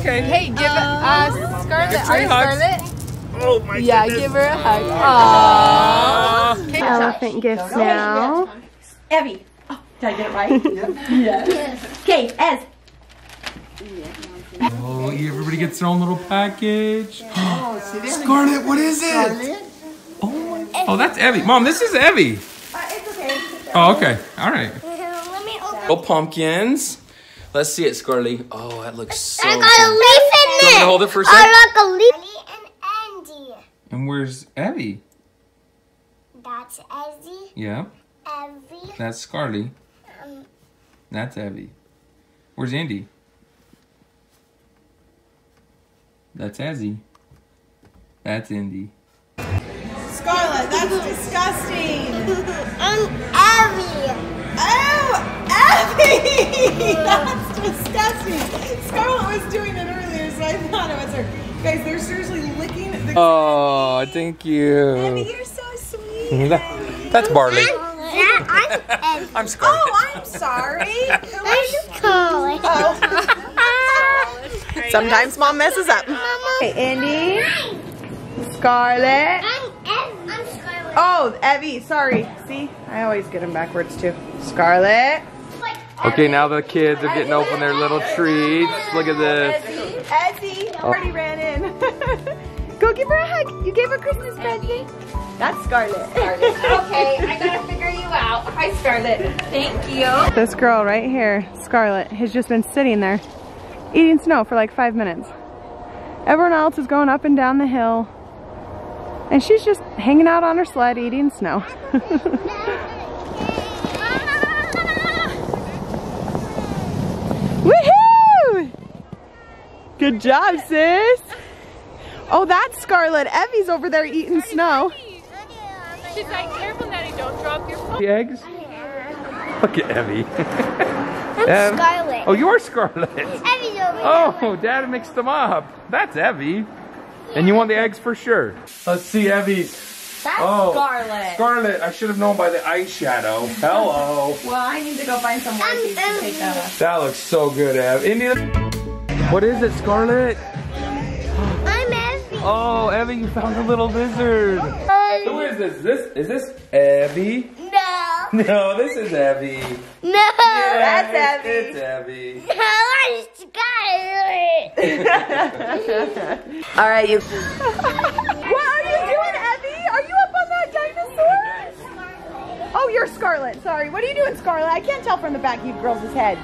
okay. Hey, give it, uh, Scarlett. Give three Our hugs. Scarlett. Oh my Yeah, goodness. give her a hug. Aww. Elephant gifts now. Evie. Oh, did I get it right? yes. Okay, Ez. Oh, yeah, everybody gets their own little package. Scarlett, what is it? Oh, my. oh, that's Evie. Mom, this is Evie. It's okay. Oh, okay. All right. Let me open. Little pumpkins. Let's see it, Scarlett. Oh, that looks so I good. got a leaf in You want me it. to hold it for a second? I like a leaf. and Andy. And where's Evie? That's Evie. Yeah, Evie. that's Scarlett. Um, That's Evie. Where's Andy? That's Ezzy. That's Indy. Scarlett, that's disgusting. I'm That's disgusting. Scarlett was doing it earlier, so I thought it was her. Guys, they're seriously licking the. Oh, thank Evie, you. you're so sweet. That's Barley. That, I'm I'm Scarlett. Oh, I'm sorry. Who are you? I'm Scarlett. Oh. Sometimes mom messes up. Hey, Andy. Scarlett. I'm Evie. I'm Scarlett. Oh, Evie. Sorry. See, I always get them backwards too. Scarlett. Okay, now the kids are getting open their little treats. Look at this. Ezzy already oh. ran in. Go give her a hug. You gave her Christmas present. That's Scarlett. Okay, I gotta figure you out. Hi, Scarlett. Thank you. This girl right here, Scarlett, has just been sitting there eating snow for like five minutes. Everyone else is going up and down the hill. And she's just hanging out on her sled eating snow. Good job, sis. Oh, that's Scarlett. Evie's over there eating snow. She's like, careful, Natty, don't drop your phone. The eggs? Look at Evie. I'm Ev- Scarlett. Oh, you are Scarlett. Evie's over here. Oh, Dad mixed them up. That's Evie. And you want the eggs for sure. Let's see Evie. That's Oh. Scarlett. Scarlett, I should have known by the eyeshadow. Hello. Well, I need to go find some more um, things to take um, that off. That looks so good, Ev. Indy, what is it, Scarlett? I'm Evie. Oh, Evie, you found a little lizard. Who is this? This is this Evie? No. No, this is Evie. No. Yeah, That's it's- Evie. It's Evie. No, I'm Scarlett. All right, you. what are you doing, Evie? Are you up on that dinosaur? Oh, you're Scarlett. Sorry. What are you doing, Scarlett? I can't tell from the back of you girls' heads.